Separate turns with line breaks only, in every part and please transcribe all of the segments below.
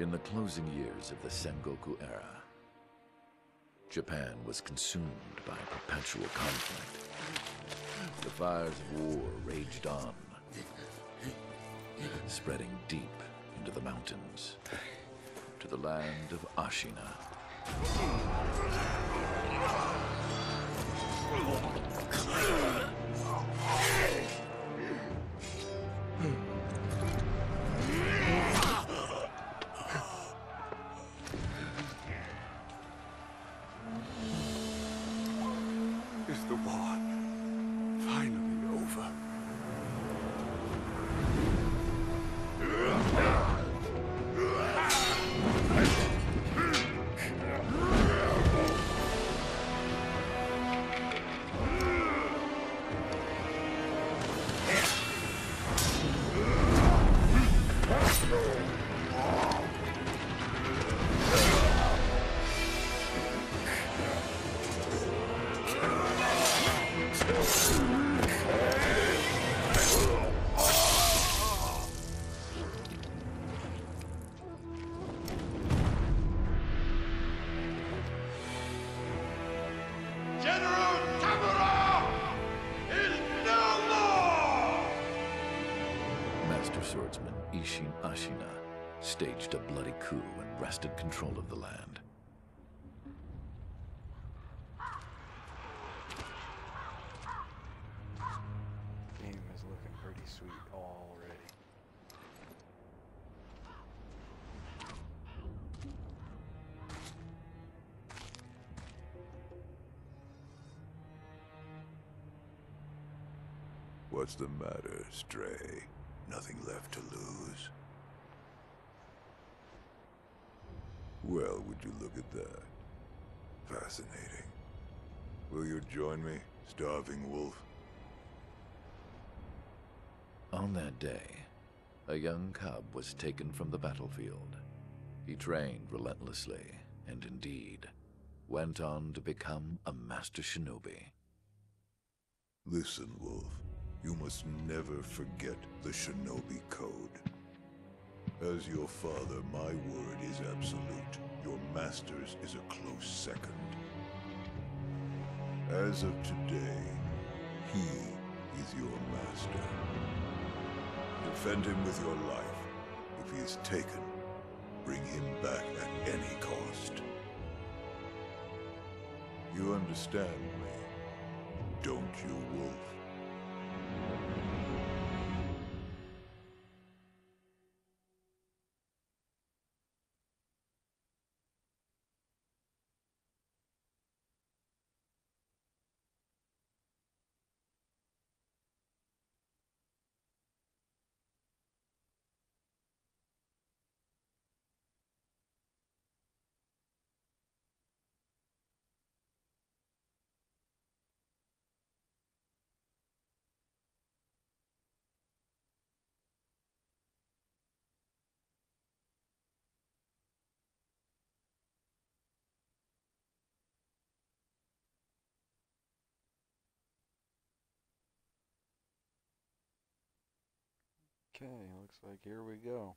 In the closing years of the Sengoku era, Japan was consumed by perpetual conflict. The fires of war raged on, spreading deep into the mountains, to the land of Ashina.
Is the war finally
staged a bloody coup and wrested control of the land.
Game is looking pretty sweet already.
What's the matter, Stray? Nothing left to lose? Well, would you look at that? Fascinating. Will you join me, Starving Wolf?
On that day, a young cub was taken from the battlefield. He trained relentlessly, and indeed, went on to become a master shinobi.
Listen, Wolf. You must never forget the Shinobi Code. As your father, my word is absolute. Your master's is a close second. As of today, he is your master. Defend him with your life. If he is taken, bring him back at any cost. You understand me, don't you, Wolf?
Okay, looks like here we go.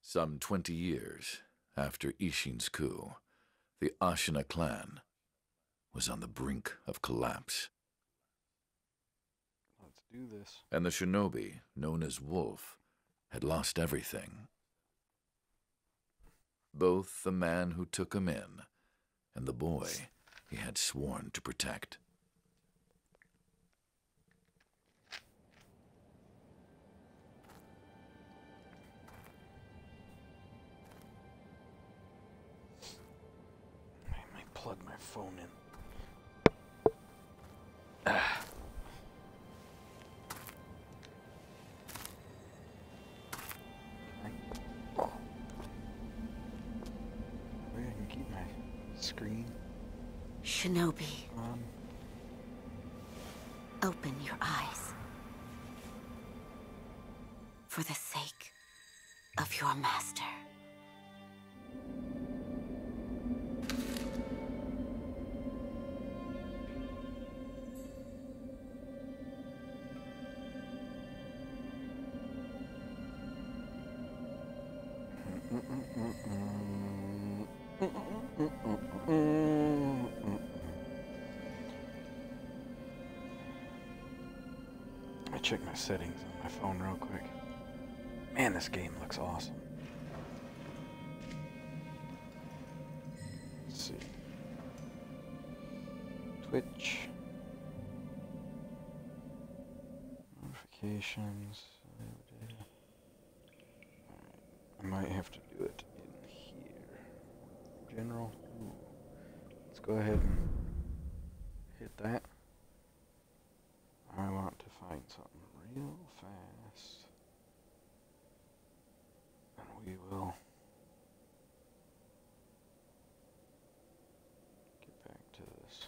Some 20 years after Ishin's coup, the Ashina clan was on the brink of collapse,
Let's do this.
and the shinobi, known as Wolf, had lost everything. Both the man who took him in and the boy he had sworn to protect.
Phone in. Ah. Maybe I can keep my screen
Shinobi,
on.
open your eyes. For the sake of your master.
Check my settings on my phone real quick. Man, this game looks awesome. Let's see. Twitch. Notifications. I might have to do it in here. General. Ooh. Let's go ahead and hit that. I want to find something real fast. And we will get back to this.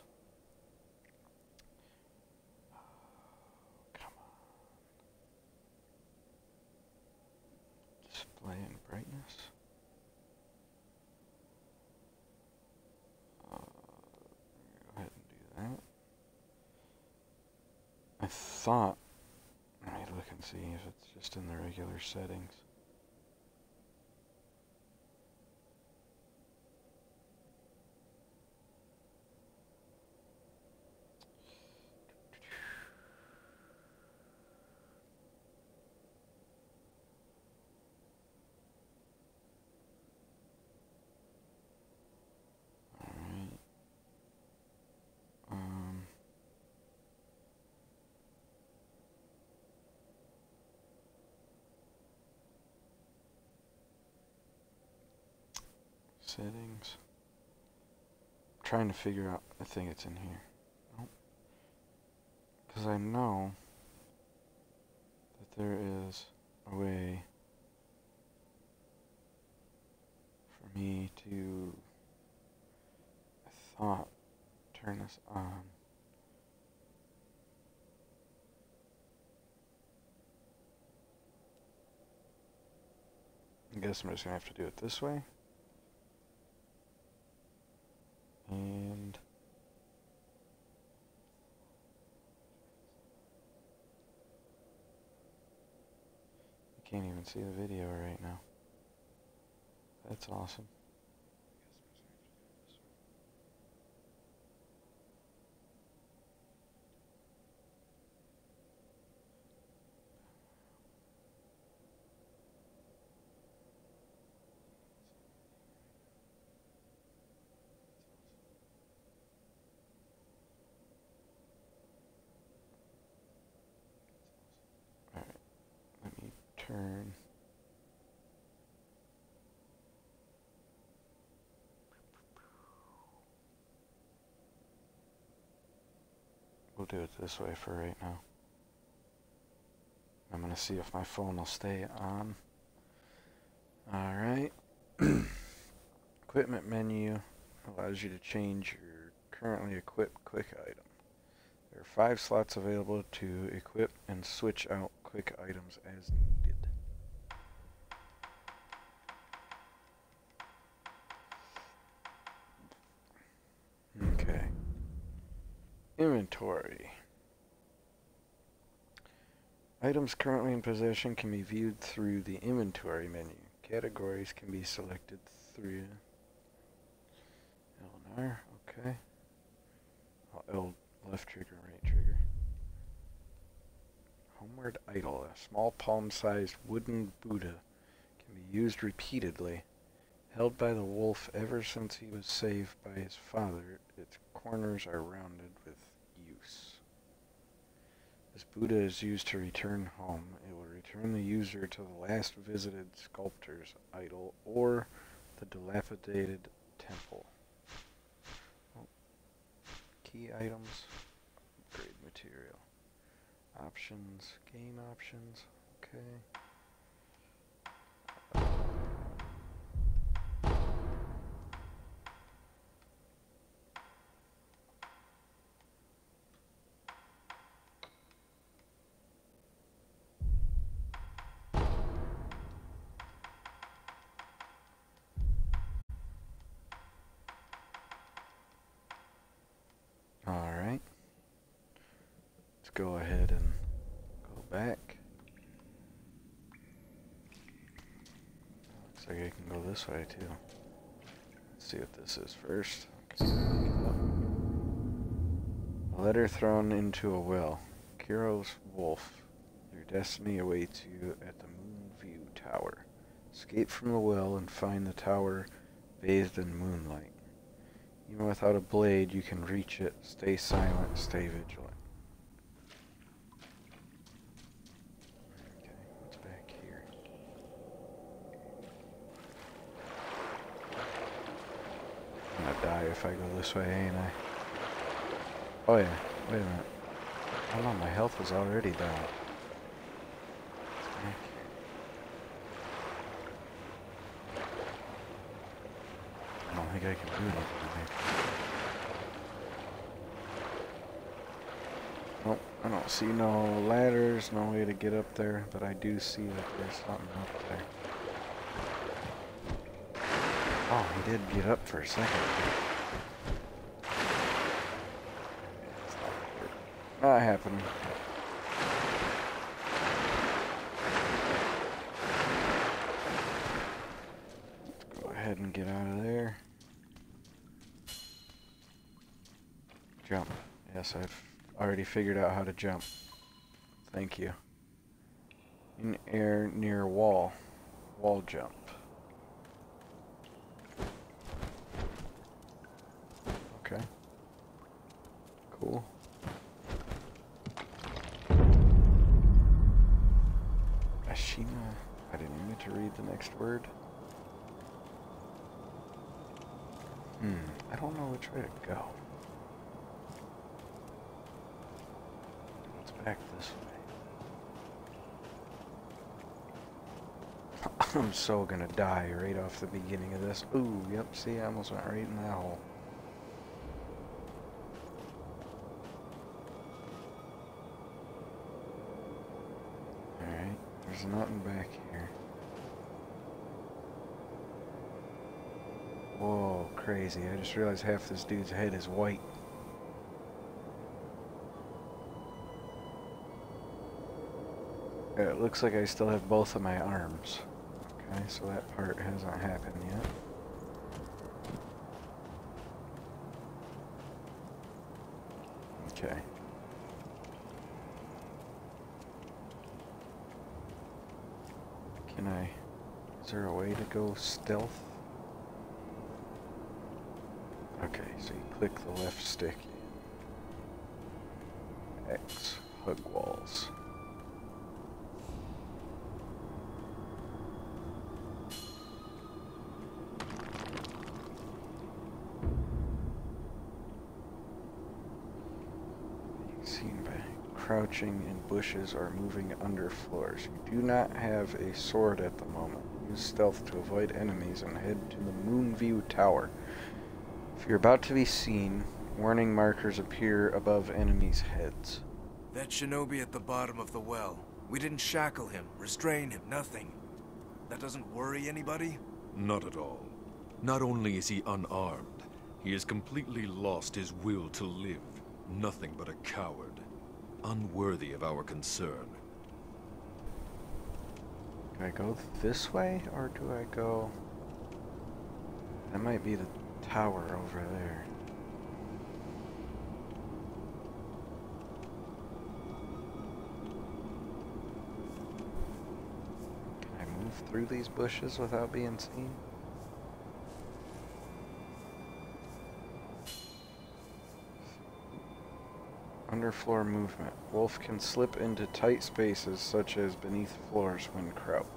Come on. Display and brightness. Uh, go ahead and do that. I thought. Let me look and see if it's just in the regular settings. Settings. I'm trying to figure out. I think it's in here. Nope. Because I know that there is a way for me to. I thought turn this on. I guess I'm just gonna have to do it this way. And I can't even see the video right now. That's awesome. Turn. We'll do it this way for right now. I'm gonna see if my phone will stay on. Alright. Equipment menu allows you to change your currently equipped quick item. There are five slots available to equip and switch out quick items as needed. Okay. Inventory. Items currently in possession can be viewed through the inventory menu. Categories can be selected through L and R. Okay. L left trigger, right trigger. Homeward idol, a small palm-sized wooden Buddha, can be used repeatedly. Held by the wolf ever since he was saved by his father, its corners are rounded with Buddha is used to return home. It will return the user to the last visited sculptor's idol or the dilapidated temple. Oh. Key items, upgrade material. Options, game options, okay. Go ahead and go back. Looks like I can go this way too. Let's see what this is first. A letter thrown into a well. Kuro's Wolf. Your destiny awaits you at the Moonview Tower. Escape from the well and find the tower bathed in moonlight. Even without a blade, you can reach it. Stay silent, stay vigilant. Okay, what's back here? I'm gonna die if I go this way, ain't I? Oh yeah, wait a minute. Oh no, my health is already down. I don't think I can do anything. Nope, I don't see no ladders, no way to get up there, but I do see that there's something up there. Oh, he did get up for a second. It's not good. Not happening. Let's go ahead and get out of there. Jump. Yes, I've already figured out how to jump. Thank you. In air near wall. Wall jump. Okay. Cool. The next word. Hmm. I don't know which way to go. It's back this way. I'm so gonna die right off the beginning of this. Ooh, yep, see, I almost went right in that hole. Alright, there's nothing back here. Crazy. I just realized half this dude's head is white. It looks like I still have both of my arms. Okay, so that part hasn't happened yet. Okay. Can I... Is there a way to go stealth? Okay, so you click the left stick. X, hug walls. Seen by crouching in bushes or moving under floors. You do not have a sword at the moment. Use stealth to avoid enemies and head to the Moonview Tower. If you're about to be seen, warning markers appear above enemies' heads.
That shinobi at the bottom of the well. We didn't shackle him, restrain him, nothing. That doesn't worry anybody?
Not at all. Not only is he unarmed, he has completely lost his will to live. Nothing but a coward. Unworthy of our concern.
Do I go this way or do I go... That might be the tower over there. Can I move through these bushes without being seen? Underfloor movement. Wolf can slip into tight spaces such as beneath floors when crouched.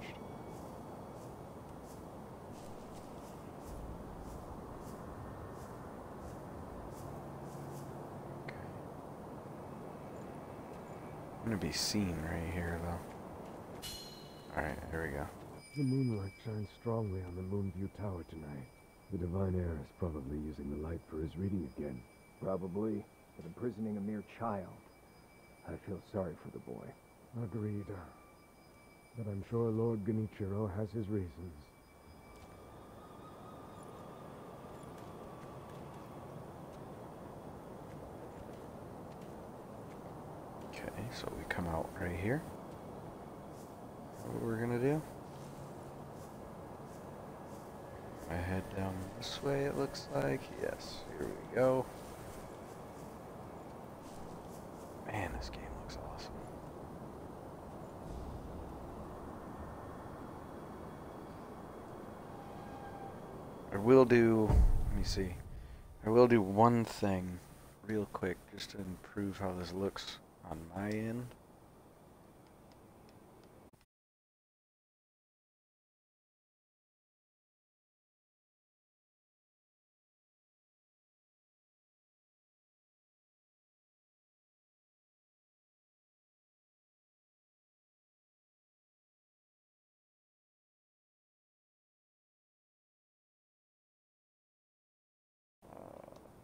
Okay. I'm gonna be seen right here though. Alright, here we go.
The moonlight shines strongly on the Moonview Tower tonight. The Divine Heir is probably using the light for his reading again.
Probably, but imprisoning a mere child. I feel sorry for the boy.
Agreed. But I'm sure Lord Genichiro has his reasons.
Okay, so we come out right here. What we're gonna do? I head down this way, it looks like. Yes, here we go. Man, this game looks awesome. I will do, let me see. I will do one thing real quick just to improve how this looks on my end.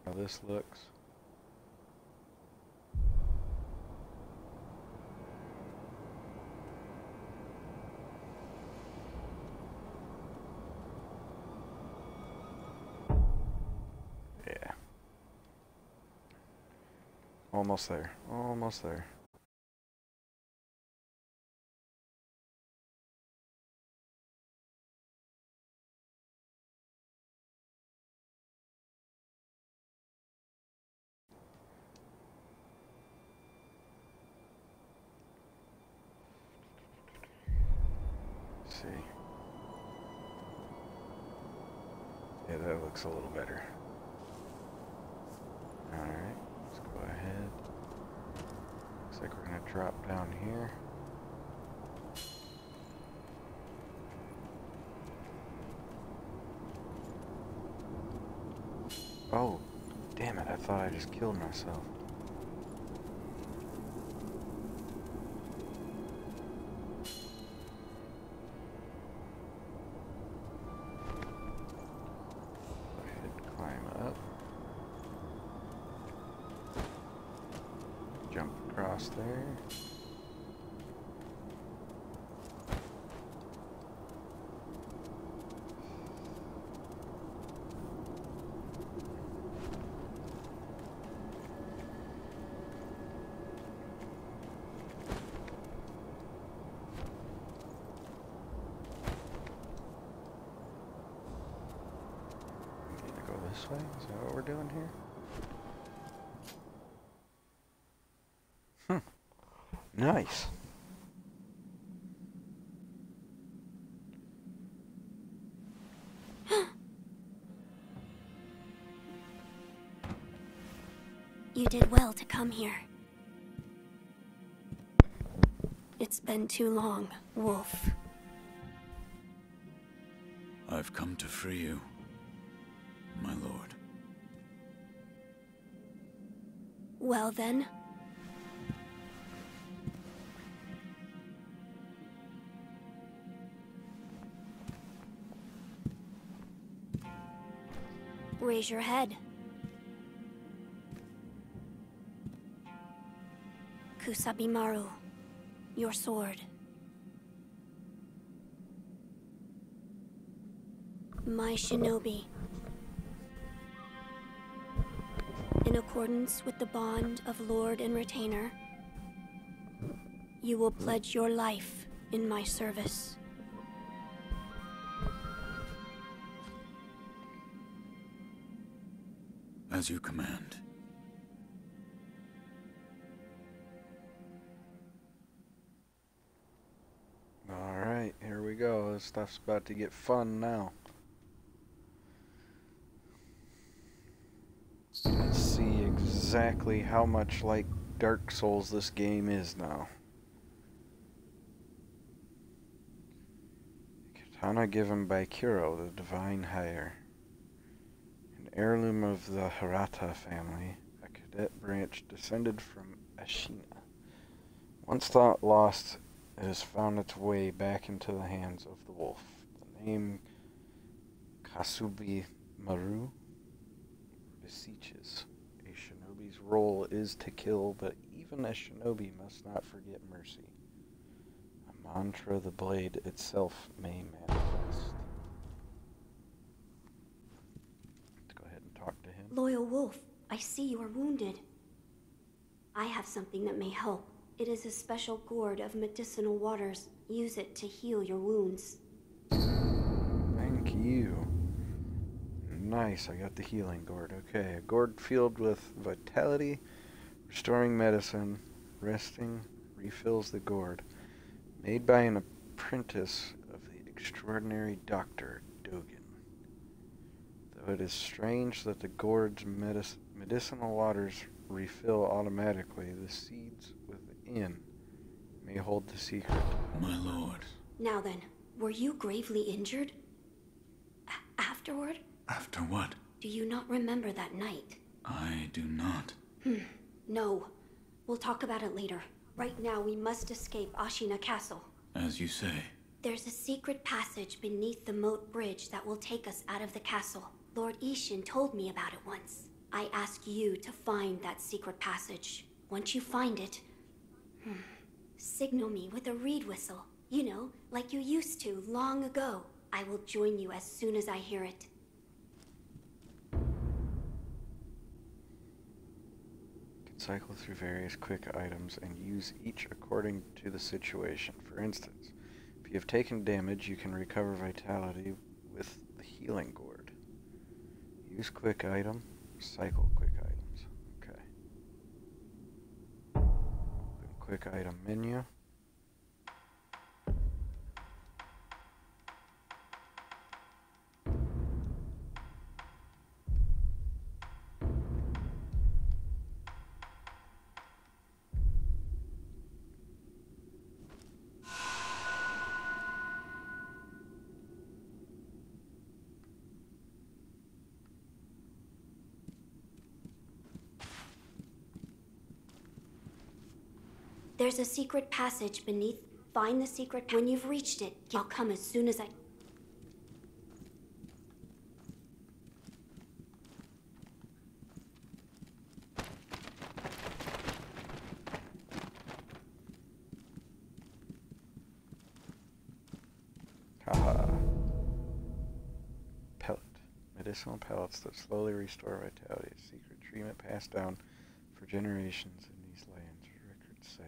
how this looks. Almost there. Almost there. Like we're gonna drop down here. Oh, damn it, I thought I just killed myself. Go ahead and climb up. Jump across there. Gonna go this way? Is that what we're doing here? Hmm. Nice.
You did well to come here. It's been too long, Wolf.
I've come to free you, my lord.
Well then. Raise your head. Kusabimaru, your sword. My shinobi. In accordance with the bond of Lord and Retainer, you will pledge your life in my service.
As you command.
Alright, here we go. This stuff's about to get fun now. Let's see exactly how much like Dark Souls this game is now. Katana given by Kuro, the Divine Heir. Heirloom of the Hirata family, a cadet branch descended from Ashina. Once thought lost, it has found its way back into the hands of the wolf. The name Kasubi Maru beseeches. A shinobi's role is to kill, but even a shinobi must not forget mercy. A mantra the blade itself may manifest. Let's go ahead and talk to him.
Loyal Wolf, I see you are wounded. I have something that may help. It is a special gourd of medicinal waters. Use it to heal your wounds.
Thank you. nice. I got the healing gourd. Okay, a gourd filled with vitality, restoring medicine, resting, refills the gourd. Made by an apprentice of the extraordinary Dr. Dogen. Though it is strange that the gourd's medic medicinal waters refill automatically, the seeds within may hold the secret.
My lord.
Now then, were you gravely injured? A- afterward?
After what?
Do you not remember that night?
I do not.
Hmm. No. We'll talk about it later. Right now, we must escape Ashina Castle.
As you say.
There's a secret passage beneath the moat bridge that will take us out of the castle. Lord Ishin told me about it once. I ask you to find that secret passage. Once you find it, hmm, signal me with a reed whistle. You know, like you used to long ago. I will join you as soon as I hear it.
can cycle through various quick items and use each according to the situation. For instance, if you have taken damage, you can recover vitality with the healing gourd. Use quick item, cycle quick items. Okay. Quick item menu.
There's a secret passage beneath. Find the secret. When you've reached it, I'll come as soon as I.
Haha. Pellet. Medicinal pellets that slowly restore vitality. A secret treatment passed down for generations in these lands, records say.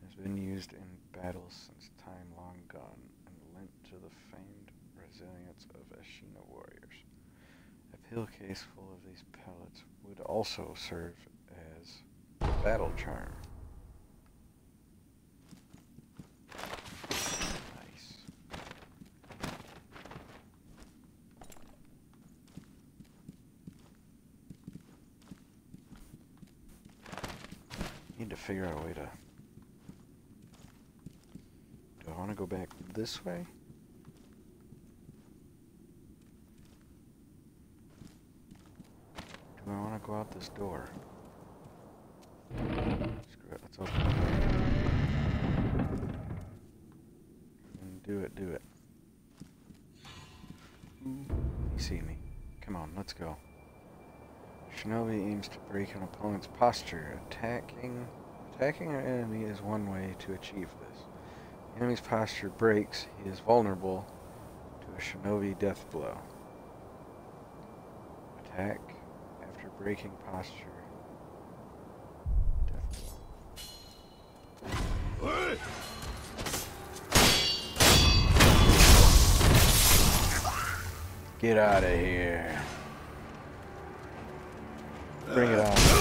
It has been used in battles since time long gone and lent to the famed resilience of Ashina warriors. A pill case full of these pellets would also serve as a battle charm. Nice. Need to figure out a way to. Do I want to go back this way? Do I want to go out this door? Screw it, let's open it. Mm, Do it, do it. You see me. Come on, let's go. Shinobi aims to break an opponent's posture. Attacking attacking an enemy is one way to achieve this. Enemy's posture breaks, he is vulnerable to a shinobi death blow. Attack after breaking posture. Get out of here. Bring it on.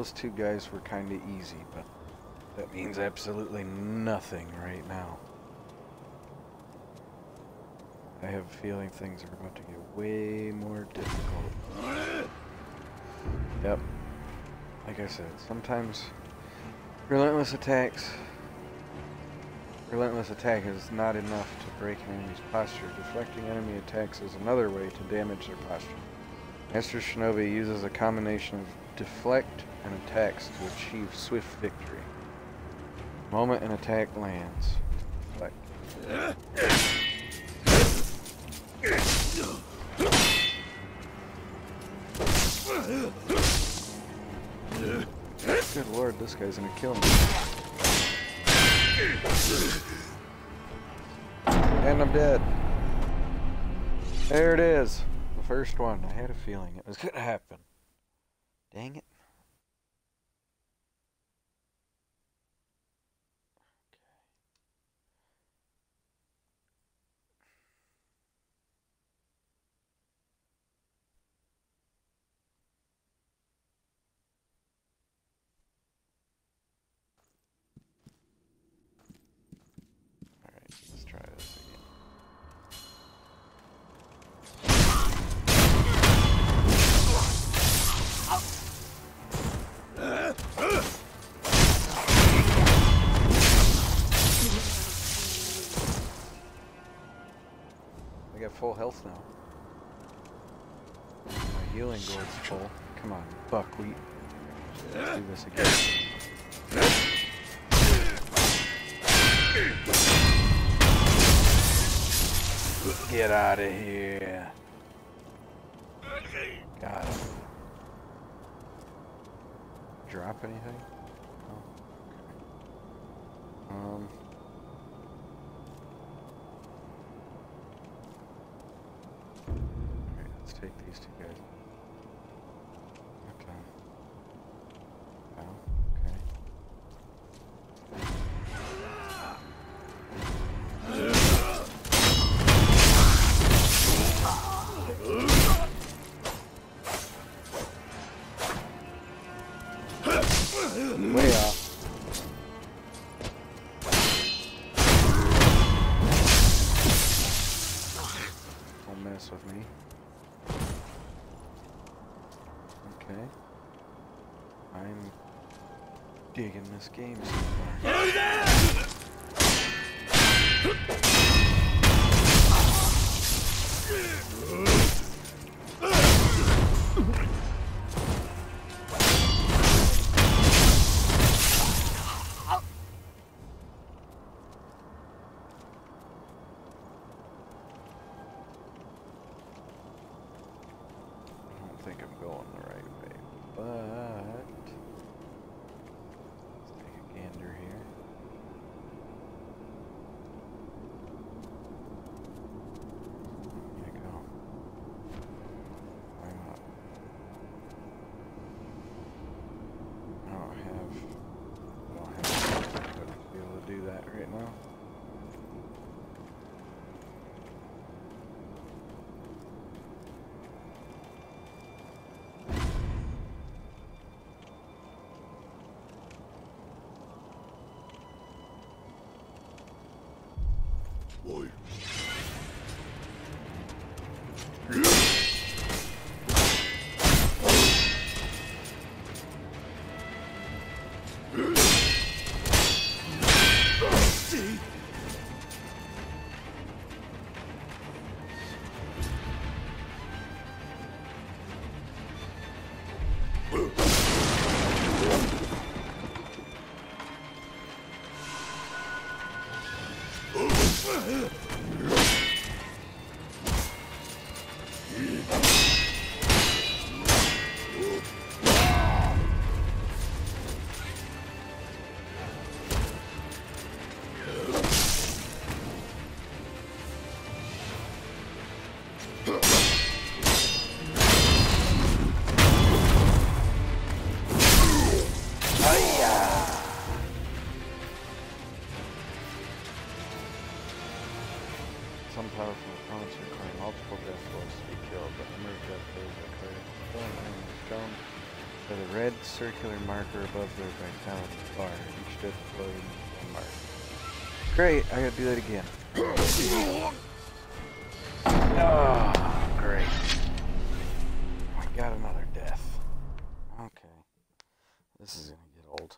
Those two guys were kind of easy, but that means absolutely nothing right now. I have a feeling things are about to get way more difficult. Yep. Like I said, sometimes relentless attacks relentless attack is not enough to break an enemy's posture. Deflecting enemy attacks is another way to damage their posture. Master Shinobi uses a combination of deflect and attacks to achieve swift victory. Moment an attack lands, deflect. Good lord, this guy's gonna kill me. And I'm dead. There it is. The first one. I had a feeling it was to happen. Dang it. Health now. My healing gourd's full. Come on, buckwheat. Let's do this again. Get out of here. Got him. Drop anything? Okay. Um. This game so far. I think I'm going the right way, but gander here. There you go. Climb up. I don't have I don't have enough to be able to do that right now.
Boy.
The red circular marker above their vitality bar. Each blow is mark. Great, I gotta do that again. oh, great. I got another death. Okay. This is gonna get old.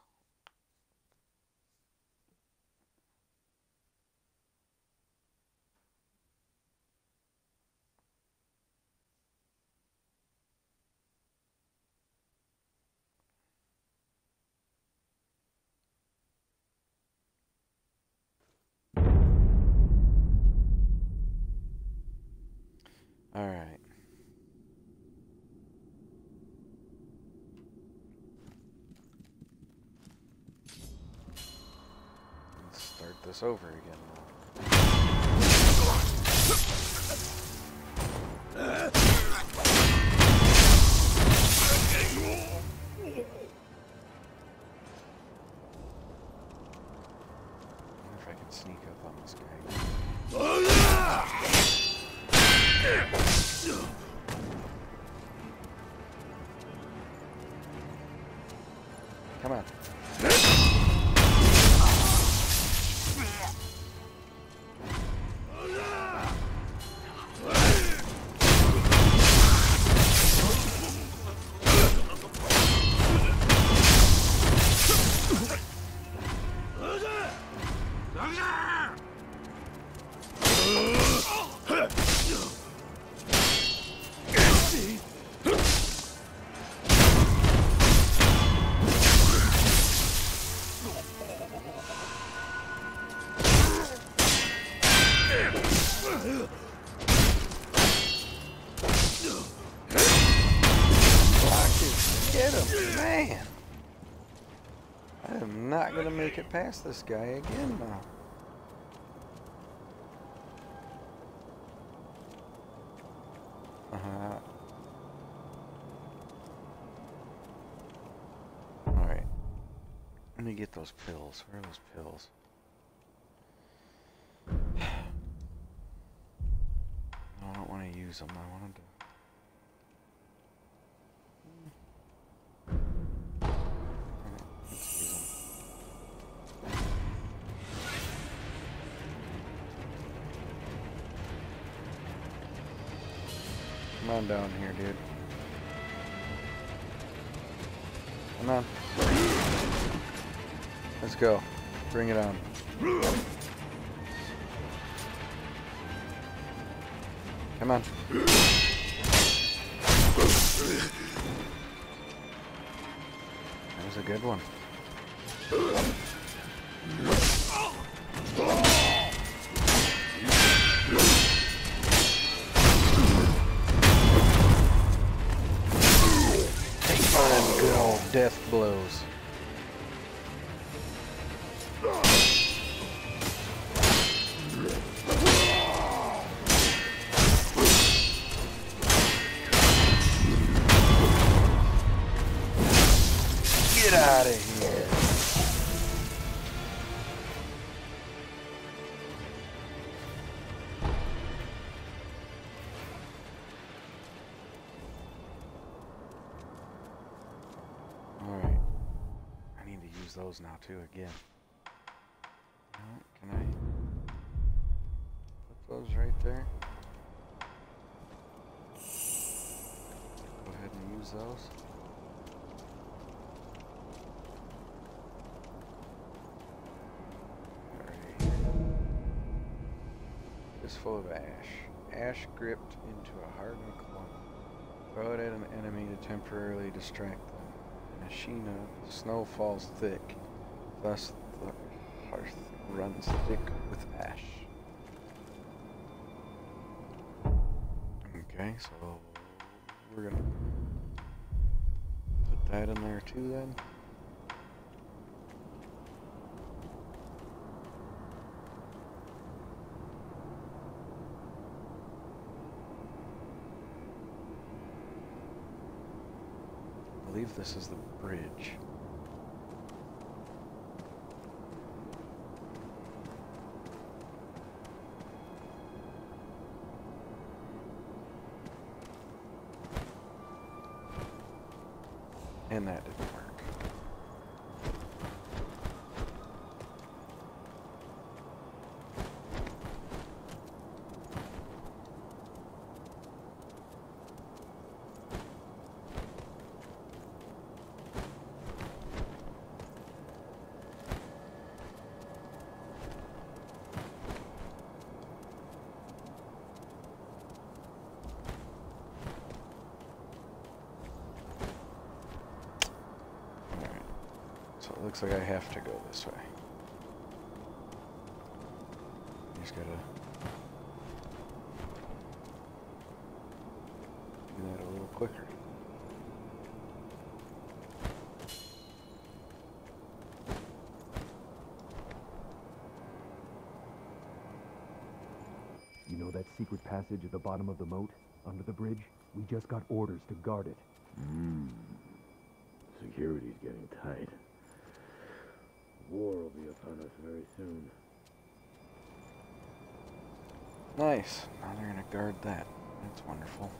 All right. Let's start this over again past this guy again now. Uh-huh. Alright. Let me get those pills. Where are those pills? I don't want to use them. I want to. On down here, dude. Come on. Let's go. Bring it on. Come on. That was a good one. Use those now too again. Can I put those right there? Go ahead and use those. It's full of ash. Ash gripped into a hardened clump. Throw it at an enemy to temporarily distract Ashina, the snow falls thick, thus the hearth runs thick with ash. Okay, so we're gonna put that in there too then. I believe this is the bridge. And that didn't work. Alright. So it looks like I have to go this way. Just gotta do that a little quicker.
You know that secret passage at the bottom of the moat, under the bridge? We just got orders to guard it.
Hmm. Security's getting tight. War will be upon us very soon.
Nice. Now they're gonna guard that. That's wonderful.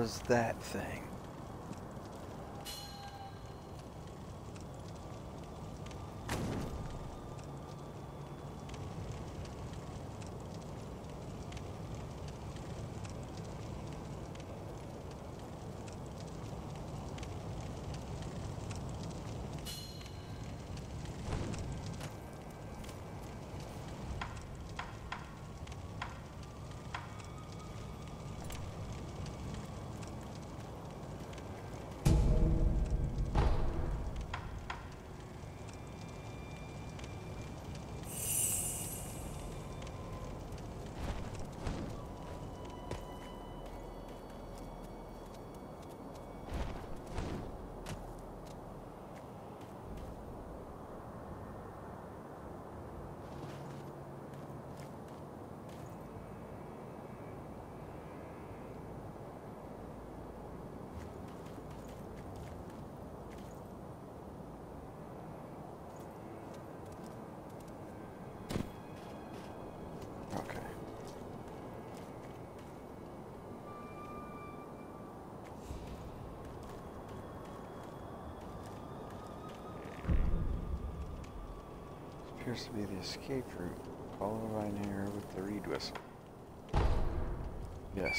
was that thing? Okay. This appears to be the escape route. Follow the here with the reed whistle. Yes.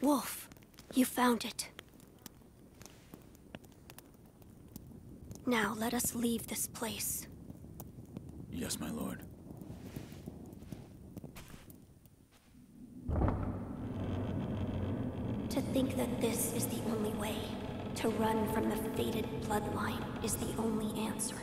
Wolf, you found it. Now let us leave this place.
Yes, my lord.
To think that this is the only way, to run from the fated bloodline, is the only answer.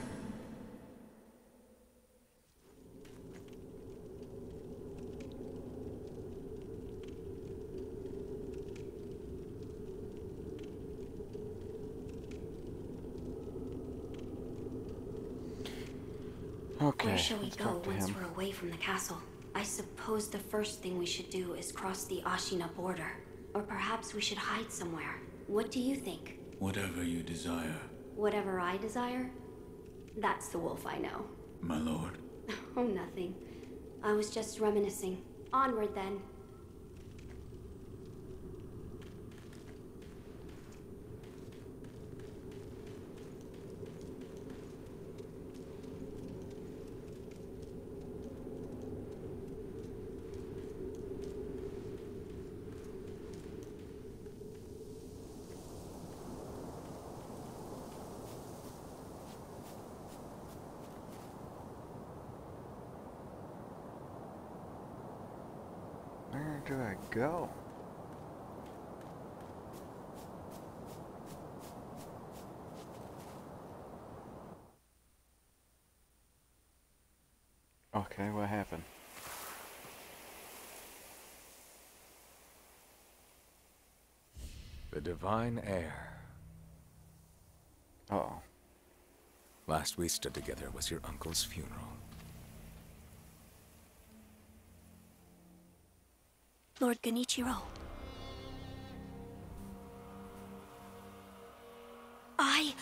Okay.
Where shall we
let's
go once
him.
we're away from the castle? I suppose the first thing we should do is cross the Ashina border. Or perhaps we should hide somewhere. What do you think?
Whatever you desire,
Whatever I desire? That's the wolf I know.
my lord.
Oh, nothing. I was just reminiscing. Onward then.
Where do I go? Okay, what happened?
The divine heir.
Uh oh.
Last we stood together was your uncle's funeral.
Lord Genichiro. I.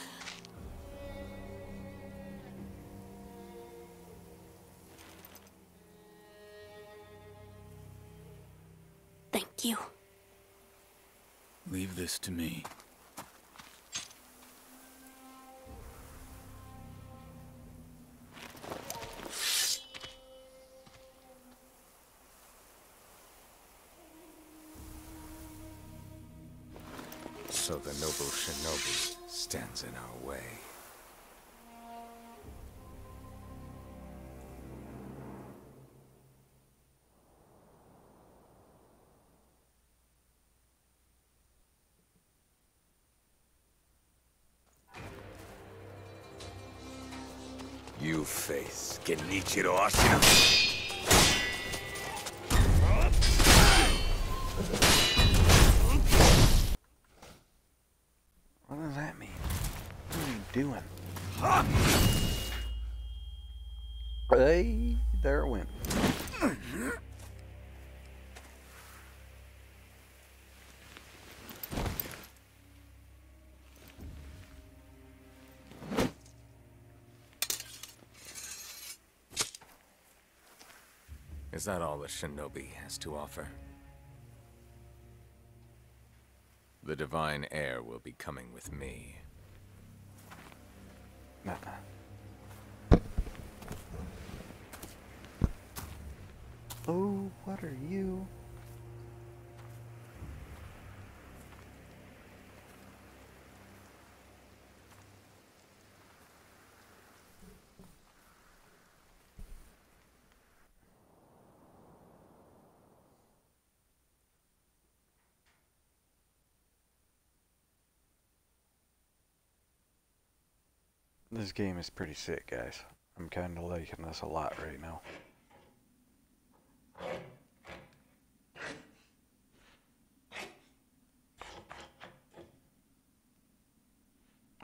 Thank you.
Leave this to me.
So the noble shinobi stands in our way. You face Genichiro Ashina. Is that all the shinobi has to offer? The divine heir will be coming with me.
Nah. Oh, what are you? This game is pretty sick, guys. I'm kind of liking this a lot right now.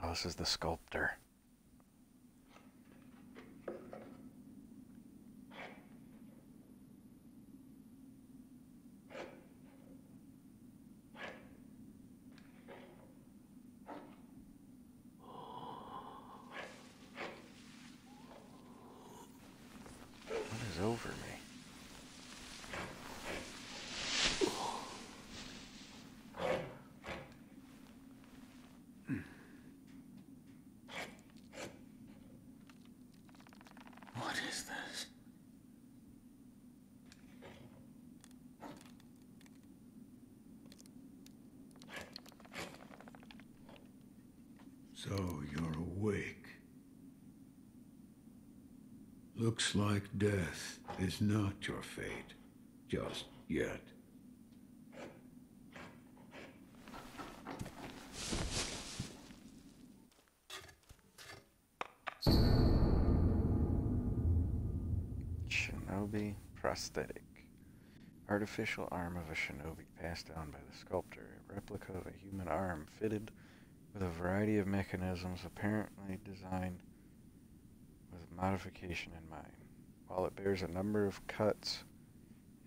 Oh, this is the sculptor. What is over me?
What is this?
So you're awake. Looks like death is not your fate. Just yet.
Shinobi prosthetic. Artificial arm of a shinobi passed down by the sculptor. A replica of a human arm fitted with a variety of mechanisms apparently designed modification in mind. While it bears a number of cuts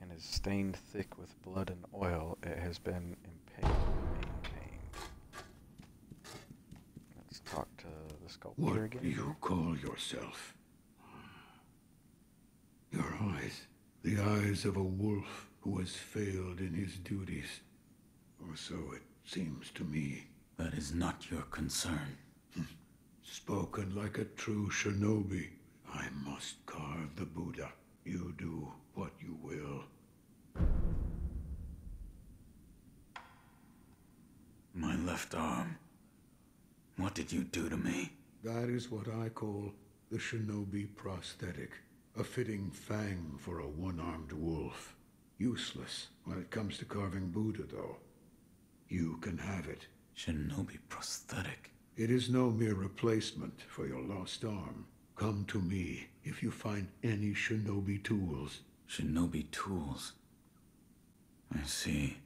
and is stained thick with blood and oil, it has been impeccably maintained. Let's talk to the sculptor
What
again.
do you call yourself? Your eyes. The eyes of a wolf who has failed in his duties. Or so it seems to me.
That is not your concern. Hmm.
Spoken like a true shinobi. I must carve the Buddha. You do what you will.
My left arm. What did you do to me?
That is what I call the shinobi prosthetic. A fitting fang for a one-armed wolf. Useless when it comes to carving Buddha, though. You can have it.
Shinobi prosthetic.
It is no mere replacement for your lost arm. Come to me if you find any shinobi tools.
Shinobi tools. I see.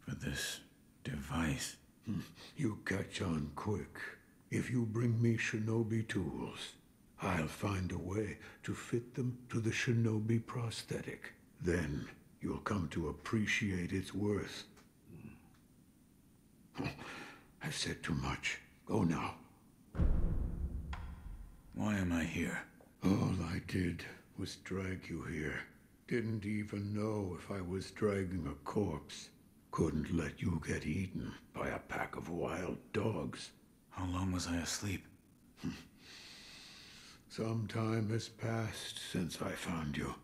For this device.
You catch on quick. If you bring me shinobi tools, I'll find a way to fit them to the shinobi prosthetic. Then you'll come to appreciate its worth. I've said too much. Go now.
Why am I here?
All I did was drag you here. Didn't even know if I was dragging a corpse. Couldn't let you get eaten by a pack of wild dogs.
How long was I asleep?
Some time has passed since I found you.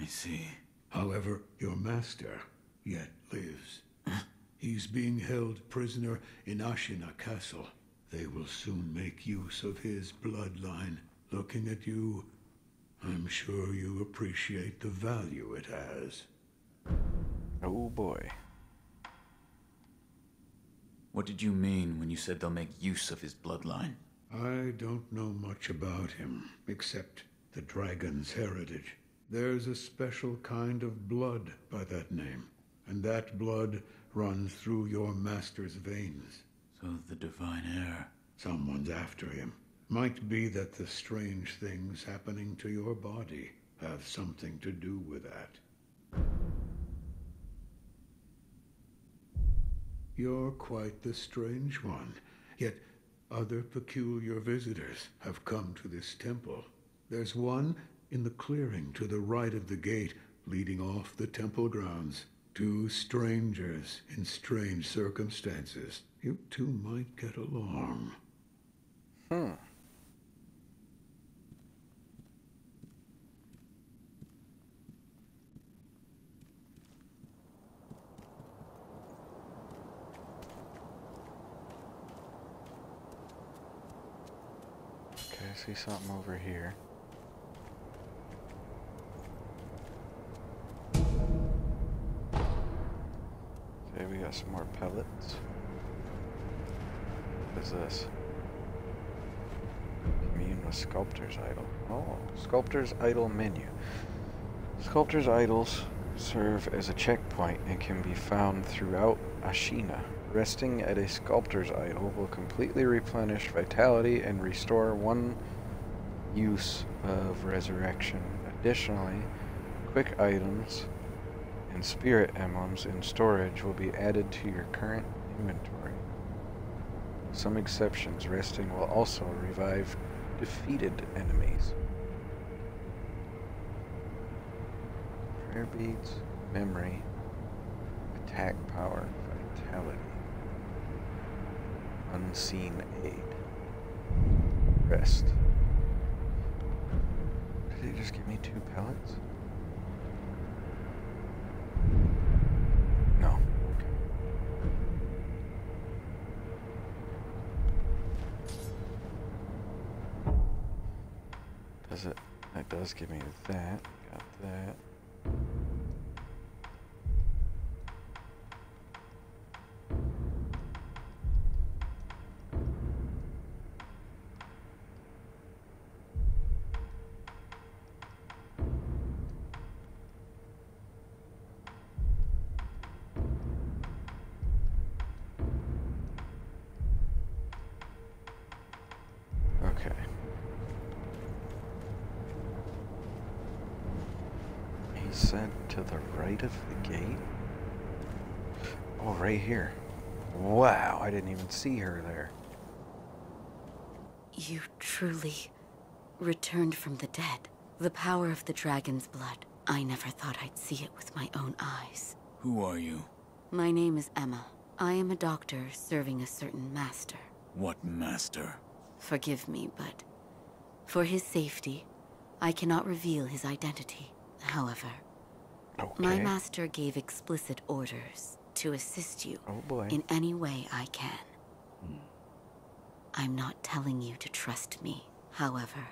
I see.
However, your master yet lives. He's being held prisoner in Ashina Castle. They will soon make use of his bloodline. Looking at you, I'm sure you appreciate the value it has.
Oh boy.
What did you mean when you said they'll make use of his bloodline?
I don't know much about him, except the dragon's heritage. There's a special kind of blood by that name, and that blood runs through your master's veins.
So the divine heir.
Someone's after him. Might be that the strange things happening to your body have something to do with that. You're quite the strange one, yet other peculiar visitors have come to this temple. There's one in the clearing to the right of the gate leading off the temple grounds. Two strangers in strange circumstances. You two might get along.
Hmm. Okay, I see something over here. Okay, we got some more pellets. What is this? Commune with Sculptor's Idol. Oh, Sculptor's Idol menu. Sculptor's Idols serve as a checkpoint and can be found throughout Ashina. Resting at a sculptor's idol will completely replenish vitality and restore one use of resurrection. Additionally, quick items and spirit emblems in storage will be added to your current inventory. Some exceptions, resting will also revive defeated enemies. Prayer beads, memory, attack power, vitality, unseen aid, rest. Did he just give me two pellets? No. Does it? That does give me that. Got that. He said to the right of the gate? Oh, right here. Wow, I didn't even see her there.
You truly returned from the dead. The power of the dragon's blood. I never thought I'd see it with my own eyes.
Who are you?
My name is Emma. I am a doctor serving a certain master.
What master?
Forgive me, but for his safety, I cannot reveal his identity. However, my master gave explicit orders to assist you
Oh boy.
in any way I can. Hmm. I'm not telling you to trust me. However,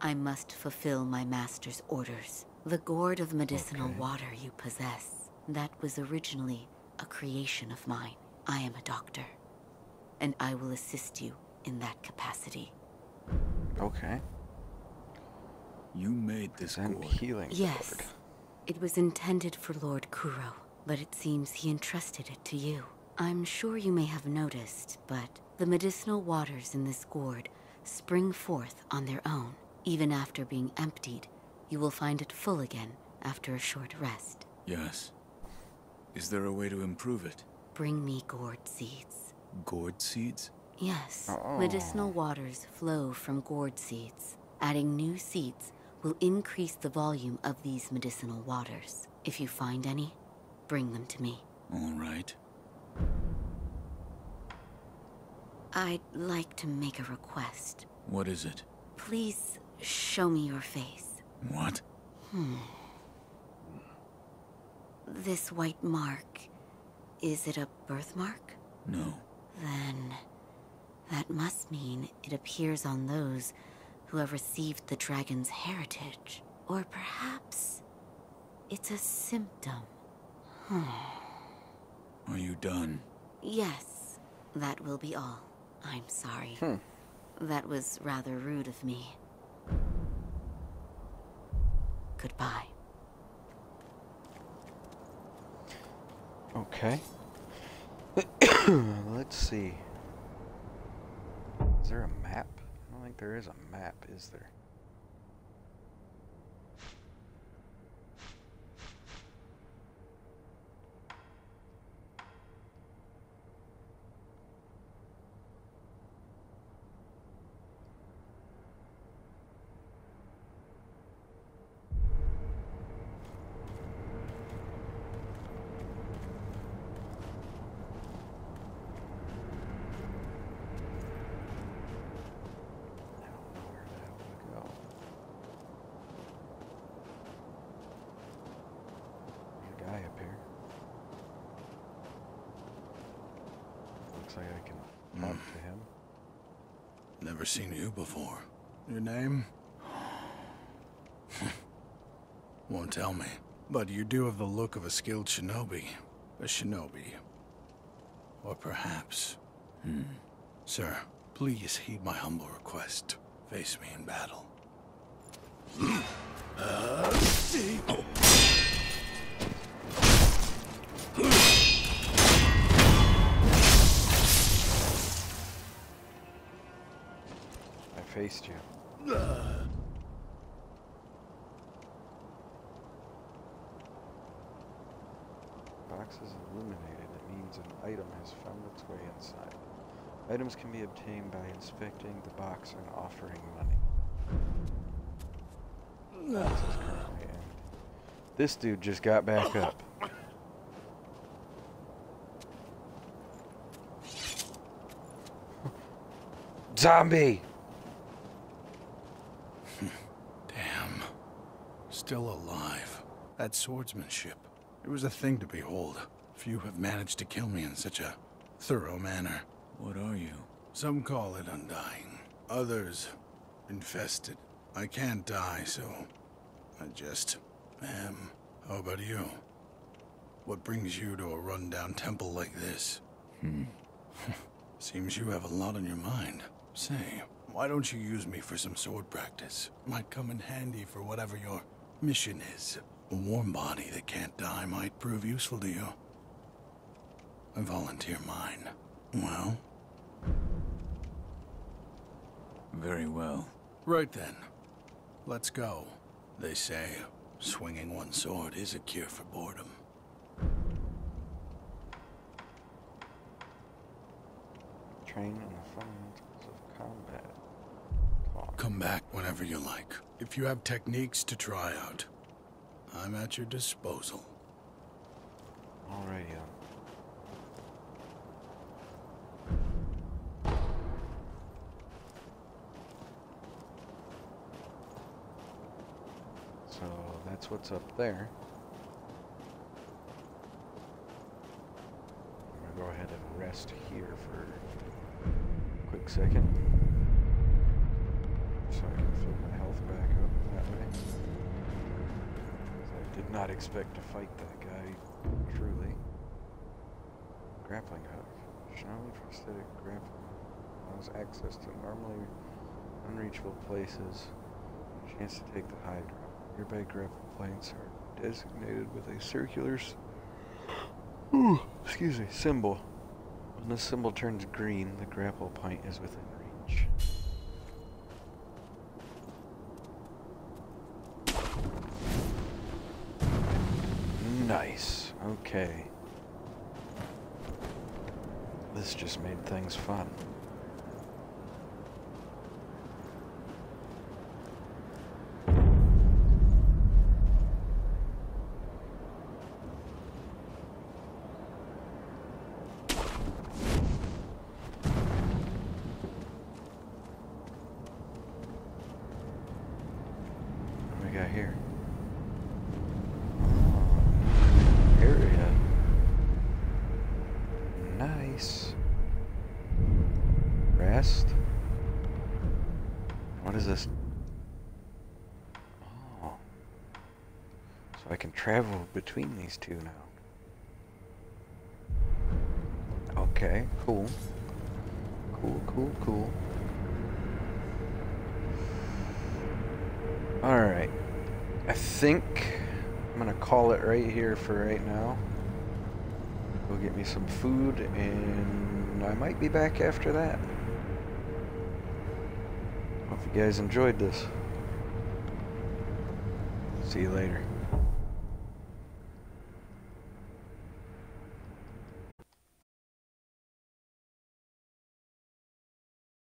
I must fulfill my master's orders. The gourd of medicinal
Okay.
water you possess, that was originally a creation of mine. I am a doctor, and I will assist you in that capacity.
Okay.
You made this
Zen
gourd.
healing
Yes,
sword.
It was intended for Lord Kuro, but it seems he entrusted it to you. I'm sure you may have noticed, but the medicinal waters in this gourd spring forth on their own. Even after being emptied, you will find it full again after a short rest.
Yes. Is there a way to improve it?
Bring me gourd seeds.
Gourd seeds?
Yes,
Oh.
medicinal waters flow from gourd seeds. Adding new seeds will increase the volume of these medicinal waters. If you find any, bring them to me.
All right.
I'd like to make a request.
What is it?
Please show me your face.
What?
Hmm. This white mark, is it a birthmark?
No.
Then that must mean it appears on those who have received the dragon's heritage. Or perhaps it's a symptom.
Are you done?
Yes, that will be all. I'm sorry.
Hmm.
That was rather rude of me. Goodbye.
Okay. Let's see. Is there a map? There is a map, is there?
never seen you before. Your name? Won't tell me. But you do have the look of a skilled shinobi. A shinobi. Or perhaps... Hmm. Sir, please heed my humble request. Face me in battle. uh, see. Oh.
Faced you. Box is illuminated. It means an item has found its way inside. Items can be obtained by inspecting the box and offering money. Box is currently. This dude just got back up. Zombie!
Damn. Still alive. That swordsmanship. It was a thing to behold. Few have managed to kill me in such a thorough manner.
What are you?
Some call it undying. Others, infested. I can't die, so I just am. How about you? What brings you to a rundown temple like this?
Hmm.
Seems you have a lot on your mind. Say, why don't you use me for some sword practice? Might come in handy for whatever your mission is. A warm body that can't die might prove useful to you. I volunteer mine. Well?
Very well.
Right then. Let's go. They say swinging one sword is a cure for boredom.
Train in the fundamentals of combat. Talk.
Come back whenever you like. If you have techniques to try out, I'm at your disposal.
Alrighty then. So that's what's up there. I'm gonna go ahead and rest here for a quick second. So I can fill my health back up that way. I did not expect to fight that guy, truly. Grappling hook. Shinobi prosthetic grappling allows access to normally unreachable places. Chance to take the high drop. Nearby grapple points are designated with a circular Ooh, excuse me, symbol. When the symbol turns green, the grapple point is within reach. Nice. Okay. This just made things fun. What do we got here? Area. Nice. Rest. What is this? Oh. So I can travel between these two now. Okay, cool. Cool, cool, cool. Alright. I think I'm gonna call it right here for right now. Go get me some food and I might be back after that. Hope you guys enjoyed this. See you later.